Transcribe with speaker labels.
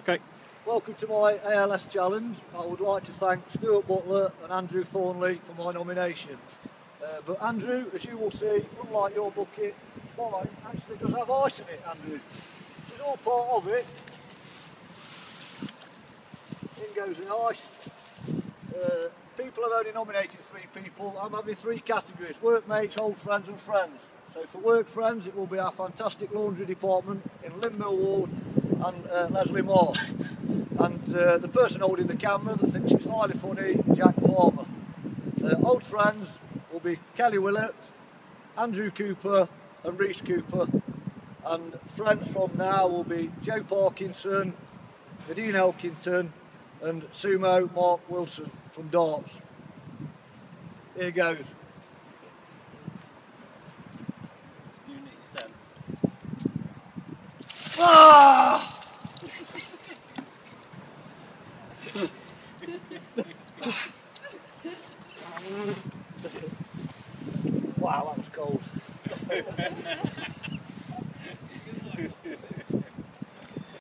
Speaker 1: Okay.
Speaker 2: Welcome to my ALS challenge. I would like to thank Stuart Butler and Andrew Thornley for my nomination. Uh, but Andrew, as you will see, unlike your bucket, mine actually does have ice in it, Andrew. It's all part of it. In goes the ice. Uh, people have only nominated three people. I'm having three categories, workmates, old friends and friends. So for work friends, it will be our fantastic laundry department in Lynn Ward and uh, Leslie Moore. And uh, the person holding the camera that thinks it's highly funny, Jack Farmer. Uh, old friends will be Kelly Willett, Andrew Cooper and Reese Cooper. And friends from now will be Joe Parkinson, Nadine Elkington and Sumo Mark Wilson from Darts. Here goes. Wow, that was cold.